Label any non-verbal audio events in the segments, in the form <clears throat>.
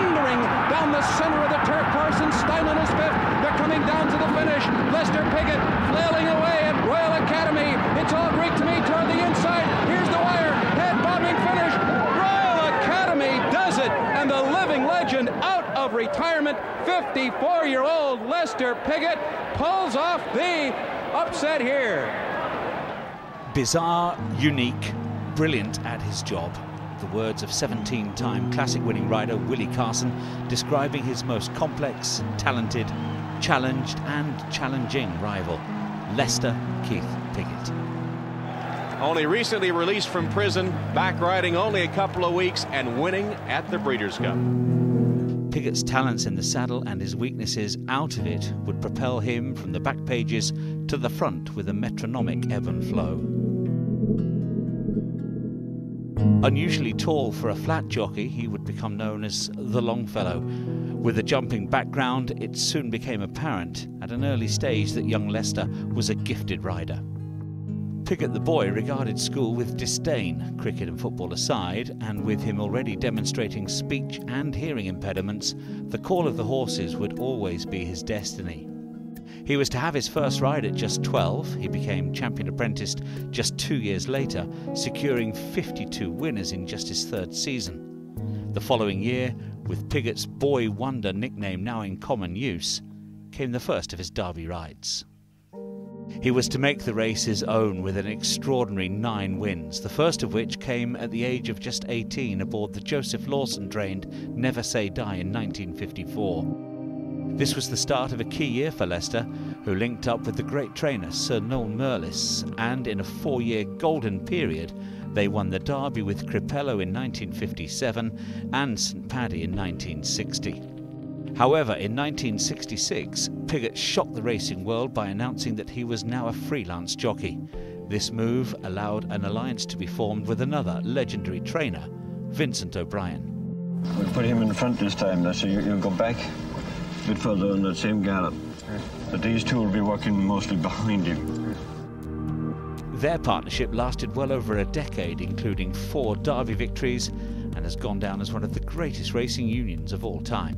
thundering down the center of the turf. Carson Steinlen is fifth. They're coming down to the finish. Lester Piggott flailing away at Royal Academy. It's all Greek to me toward the inside. Here's the wire. Head bobbing finish. Royal Academy does it. And the living legend out of retirement, 54 year old Lester Piggott, pulls off the upset here. Bizarre, unique, brilliant at his job. The words of 17 time classic winning rider Willie Carson describing his most complex, talented, challenged, and challenging rival, Lester Keith Piggott. Only recently released from prison, back riding only a couple of weeks and winning at the Breeders' Cup. Piggott's talents in the saddle and his weaknesses out of it would propel him from the back pages to the front with a metronomic ebb and flow. Unusually tall for a flat jockey, he would become known as the Longfellow. With a jumping background, it soon became apparent at an early stage that young Lester was a gifted rider. Piggott the boy regarded school with disdain, cricket and football aside, and with him already demonstrating speech and hearing impediments, the call of the horses would always be his destiny. He was to have his first ride at just 12. He became champion apprentice just two years later, securing 52 winners in just his third season. The following year, with Piggott's Boy Wonder nickname now in common use, came the first of his Derby rides. He was to make the race his own with an extraordinary nine wins, the first of which came at the age of just 18 aboard the Joseph Lawson trained Never Say Die in 1954. This was the start of a key year for Lester, who linked up with the great trainer Sir Noel Murless, and in a four year golden period, they won the Derby with Crepello in 1957 and St Paddy in 1960. However, in 1966, Piggott shocked the racing world by announcing that he was now a freelance jockey. This move allowed an alliance to be formed with another legendary trainer, Vincent O'Brien. We put him in front this time, so you, you go back bit further on that same gallop. But these two will be working mostly behind you. Their partnership lasted well over a decade, including four Derby victories, and has gone down as one of the greatest racing unions of all time.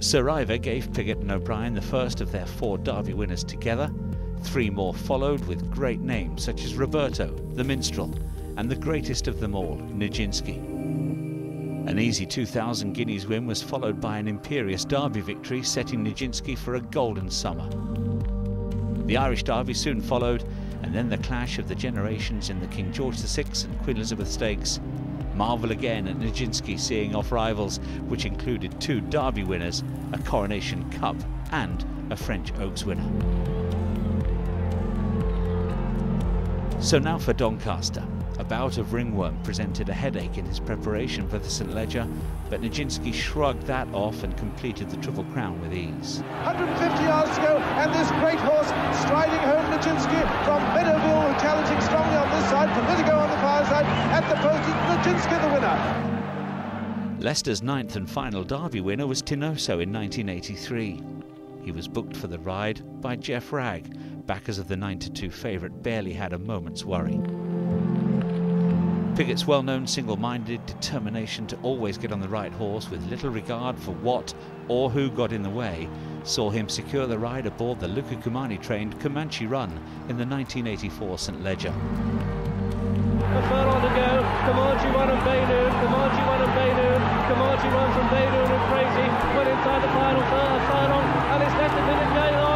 Sir Ivor gave Piggott and O'Brien the first of their four Derby winners together. Three more followed with great names such as Roberto, the Minstrel, and the greatest of them all, Nijinsky. An easy 2,000 guineas win was followed by an imperious Derby victory, setting Nijinsky for a golden summer. The Irish Derby soon followed, and then the clash of the generations in the King George VI and Queen Elizabeth Stakes. Marvel again at Nijinsky seeing off rivals, which included two Derby winners, a Coronation Cup, and a French Oaks winner. So now for Doncaster. A bout of ringworm presented a headache in his preparation for the St. Leger, but Nijinsky shrugged that off and completed the Triple Crown with ease. 150 yards to go, and this great horse striding home Nijinsky from Meadowville, challenging strongly on this side, Politico on the far side, at the post, Nijinsky the winner. Lester's ninth and final Derby winner was Teenoso in 1983. He was booked for the ride by Geoff Wragg. Backers of the 9 2 favourite barely had a moment's worry. Piggott's well known single minded determination to always get on the right horse with little regard for what or who got in the way saw him secure the ride aboard the Luca Cumani trained Comanche Run in the 1984 St. Leger. A furlong to go, Comanche Run and Baynoun, Comanche Run and Baynoun, Comanche Run from Baynoun and Crazy, went inside the final furlong, and it's left a minute going on.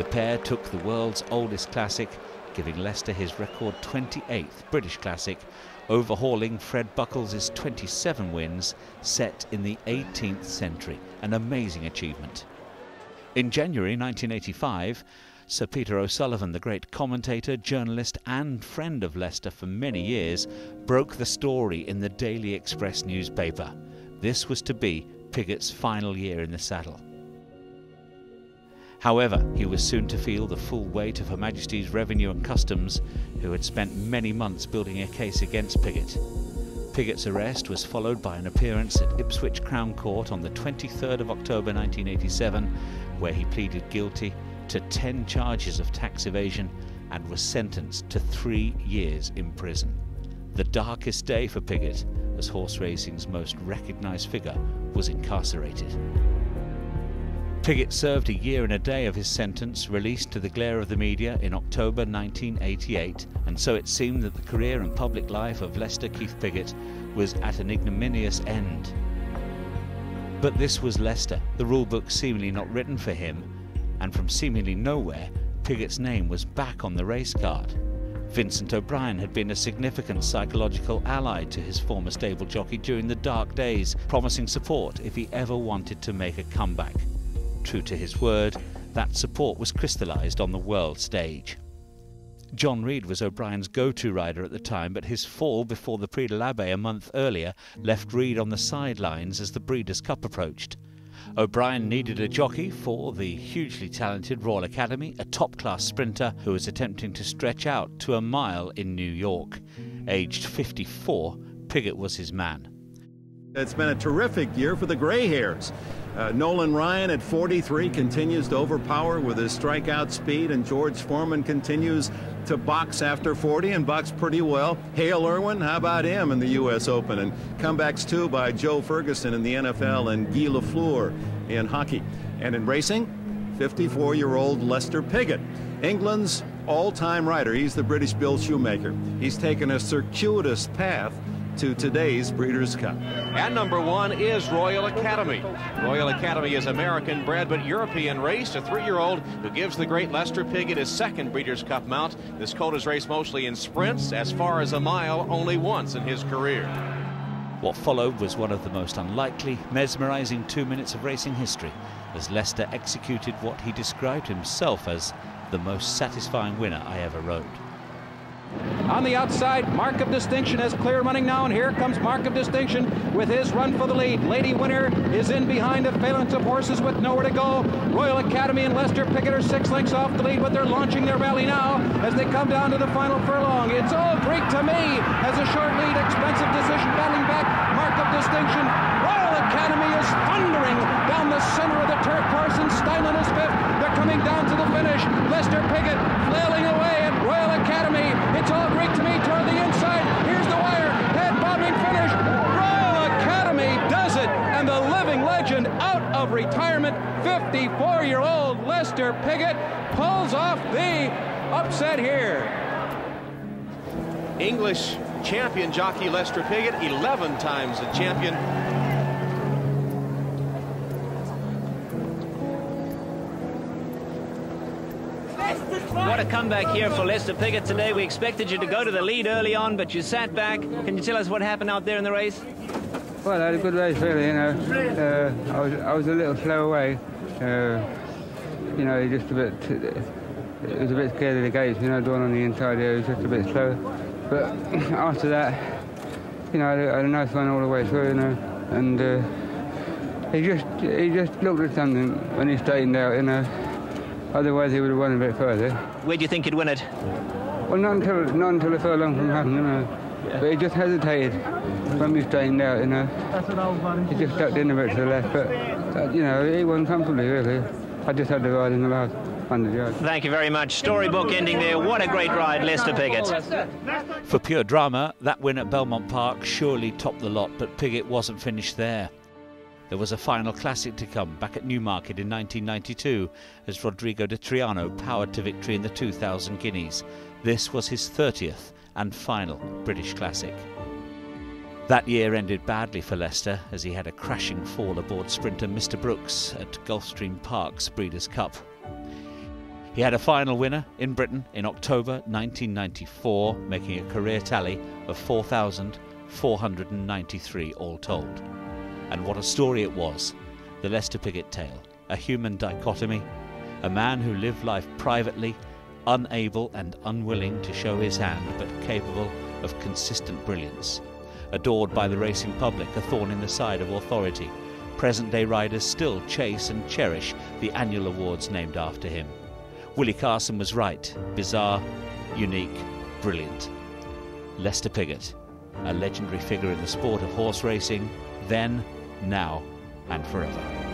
The pair took the world's oldest classic, giving Lester his record 28th British Classic, overhauling Fred Buckle's 27 wins set in the 18th century. An amazing achievement. In January 1985, Sir Peter O'Sullevan, the great commentator, journalist, and friend of Lester for many years, broke the story in the Daily Express newspaper. This was to be Piggott's final year in the saddle. However, he was soon to feel the full weight of Her Majesty's Revenue and Customs, who had spent many months building a case against Piggott. Piggott's arrest was followed by an appearance at Ipswich Crown Court on the 23rd of October 1987, where he pleaded guilty to 10 charges of tax evasion and was sentenced to three years in prison. The darkest day for Piggott, as horse racing's most recognised figure, was incarcerated. Piggott served a year and a day of his sentence, released to the glare of the media in October 1988, and so it seemed that the career and public life of Lester Keith Piggott was at an ignominious end. But this was Lester, the rulebook seemingly not written for him, and from seemingly nowhere, Piggott's name was back on the race card. Vincent O'Brien had been a significant psychological ally to his former stable jockey during the dark days, promising support if he ever wanted to make a comeback. True to his word, that support was crystallised on the world stage. John Reid was O'Brien's go-to rider at the time, but his fall before the Prix de l'Abbaye a month earlier left Reid on the sidelines as the Breeders' Cup approached. O'Brien needed a jockey for the hugely talented Royal Academy, a top-class sprinter who was attempting to stretch out to a mile in New York. Aged 54, Piggott was his man. It's been a terrific year for the Gray Hairs. Uh, Nolan Ryan at 43 continues to overpower with his strikeout speed, and George Foreman continues to box after 40 and box pretty well. Hale Irwin, how about him in the U.S. Open? And comebacks too by Joe Ferguson in the NFL and Guy Lafleur in hockey. And in racing, 54 year old Lester Piggott, England's all time rider. He's the British Bill Shoemaker. He's taken a circuitous path to today's Breeders' Cup. And number one is Royal Academy. Royal Academy is American bred but European raced, a three-year-old who gives the great Lester Piggott his second Breeders' Cup mount. This colt has raced mostly in sprints, as far as a mile only once in his career. What followed was one of the most unlikely, mesmerising two minutes of racing history, as Lester executed what he described himself as the most satisfying winner I ever rode. On the outside, Mark of Distinction has clear running now, and here comes Mark of Distinction with his run for the lead. Lady Winner is in behind a phalanx of horses with nowhere to go. Royal Academy and Lester Piggott are six lengths off the lead, but they're launching their rally now as they come down to the final furlong. It's all Greek to me as a short lead, expensive decision battling back. Mark of Distinction. Royal Academy is thundering down the center of the turf. Carson Steinlen is fifth. They're coming down to the finish. Lester retirement, 54-year-old Lester Piggott pulls off the upset here. English champion jockey Lester Piggott, 11 times a champion. What a comeback here for Lester Piggott today. We expected you to go to the lead early on, but you sat back. Can you tell us what happened out there in the race? Well, I had a good race, really. You know, uh, I was I was a little slow away. Uh, you know, just a bit. It was a bit scared of the gates. You know, doing on the inside it was just a bit slow. But <clears throat> after that, you know, I had, a, a nice run all the way through. You know, and uh, he just he just looked at something when he straightened out. You know, otherwise he would have won a bit further. Where do you think he'd win it? Well, not until not until the furlong from happened, you know. But he just hesitated when we straightened out, you know. That's an old one. He just ducked in a bit to the left, but, uh, you know, he won comfortably, really. I just had to ride in the last 100 yards. Thank you very much. Storybook ending there. What a great ride, Lester Piggott. For pure drama, that win at Belmont Park surely topped the lot, but Piggott wasn't finished there. There was a final classic to come back at Newmarket in 1992 as Rodrigo de Triano powered to victory in the 2000 Guineas. This was his 30th and final British Classic. That year ended badly for Lester as he had a crashing fall aboard sprinter Mr Brooks at Gulfstream Park's Breeders' Cup. He had a final winner in Britain in October 1994, making a career tally of 4,493 all told. And what a story it was the Lester Piggott tale, a human dichotomy, a man who lived life privately, unable and unwilling to show his hand, but capable of consistent brilliance. Adored by the racing public, a thorn in the side of authority. Present day riders still chase and cherish the annual awards named after him. Willie Carson was right bizarre, unique, brilliant. Lester Piggott, a legendary figure in the sport of horse racing, then, now, and forever.